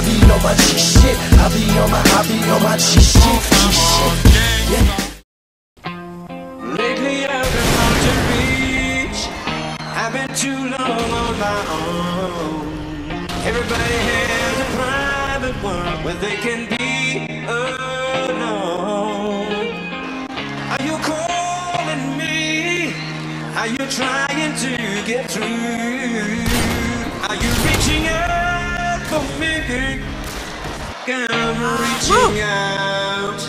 I be on my shit. I be on my, I be on my shit. Shit. Yeah. Lately I've been on the beach. I've been too long on my own. Everybody has a private one where they can be alone. Are you calling me? Are you trying to get through? Are you reaching out I'm reaching out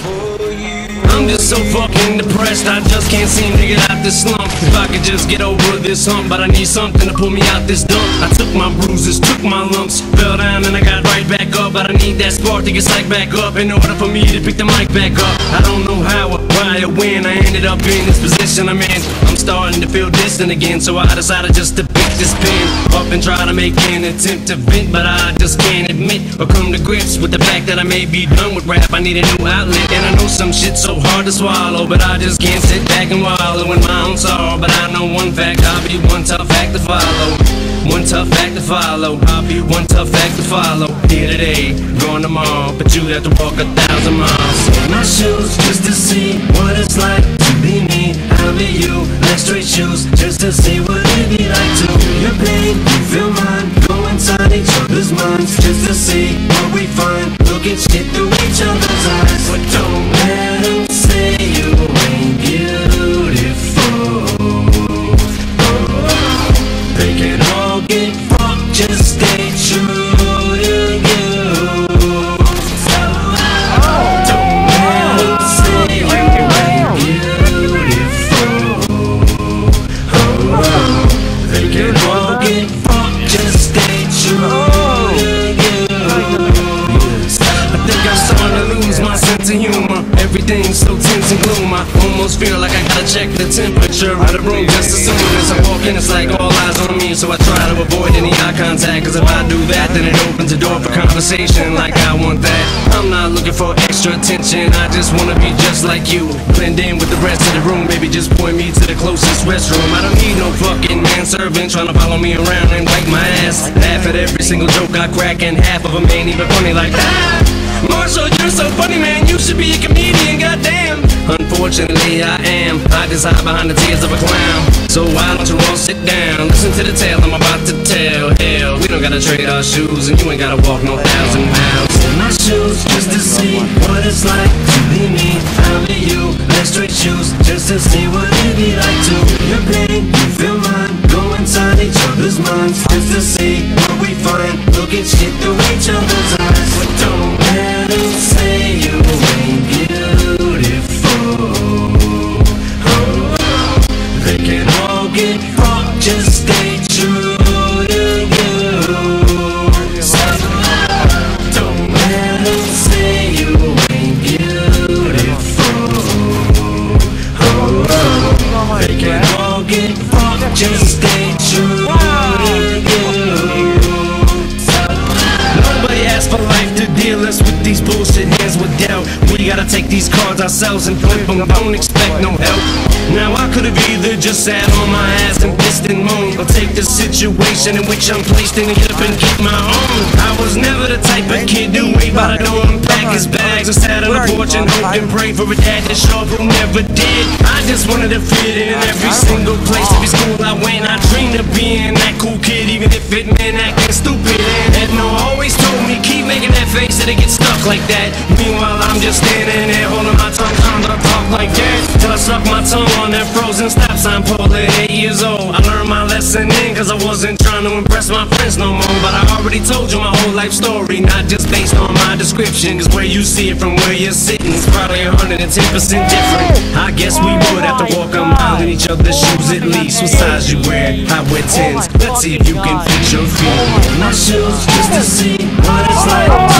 for you. I'm just so fucking depressed, I just can't seem to get out this slump. If I could just get over this hump, but I need something to pull me out this dump. I took my bruises, took my lumps, fell down and I got right back up. But I need that spark to get psyched back up in order for me to pick the mic back up. I don't know how or why or when I ended up in this position I'm in. I'm starting to feel distant again, so I decided just to this pen up and try to make an attempt to vent, but I just can't admit or come to grips with the fact that I may be done with rap. I need a new outlet, and I know some shit's so hard to swallow, but I just can't sit back and wallow in my own sorrow. But I know one fact, I'll be one tough act to follow. One tough act to follow. I'll be one tough act to follow. Here today, gone tomorrow, but you'd have to walk a thousand miles. In my shoes, just to see what it's like to be me. You, like straight shoes, just to see what it'd be like to feel your pain, you feel mine. Go inside each other's minds, just to see what we find. Look at shit through Everything's so tense and gloom. I almost feel like I gotta check the temperature of the room just as soon as I walk in. It's like all eyes on me, so I try to avoid any eye contact. Cause if I do that, then it opens the door for conversation like I want that. I'm not looking for extra attention, I just wanna be just like you. Blend in with the rest of the room, baby, just point me to the closest restroom. I don't need no fucking manservant trying to follow me around and wipe my ass. Laugh at every single joke I crack, and half of them ain't even funny like that. Marshall, you're so funny, man. You should be a comedian, goddamn. Unfortunately, I am. I just hide behind the tears of a clown. So why don't you all sit down? Listen to the tale I'm about to tell. Hell, we don't gotta trade our shoes, and you ain't gotta walk no thousand miles. In my shoes, just to see what it's like to be me. I'll be you. Let's trade shoes, just to see what it'd be like to your pain. You feel mine. Go inside each other's minds, just to see gotta take these cards ourselves and flip them. Don't expect no help. Now could have either just sat on my ass and pissed and moaned, or take the situation in which I'm placed and get up and get my own. I was never the type of kid to wait by the door and pack his bags and sat on the porch and hope and pray for a dad to show up who never did. I just wanted to fit in every single place, every school I went. I dreamed of being that cool kid, even if it meant acting stupid. And Edna always told me, keep making that face that it gets stuck like that. Meanwhile, I'm just standing there like that. Till I suck my tongue on that frozen stop sign pole at eight years old. I learned my lesson in, cause I wasn't trying to impress my friends no more. But I already told you my whole life story, not just based on my description. Cause where you see it from where you're sitting is probably 110% different. I guess we would have to walk a mile in each other's shoes at least. What size you wear? I wear 10s. Let's see if you can fit your feet my shoes just to see what it's like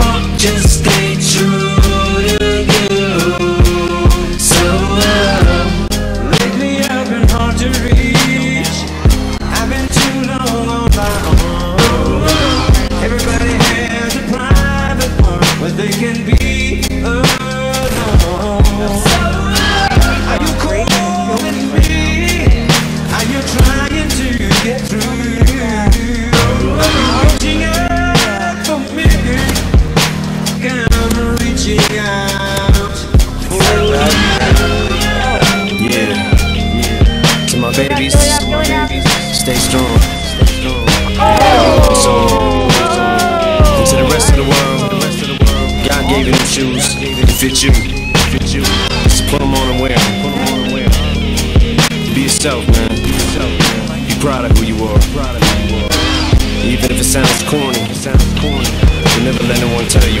my babies, stay strong. So, to the rest of the world, God gave you them shoes to fit you. So put them on and wear 'em. Be yourself, man. Be proud of who you are. Even if it sounds corny, but never let no one tell you you.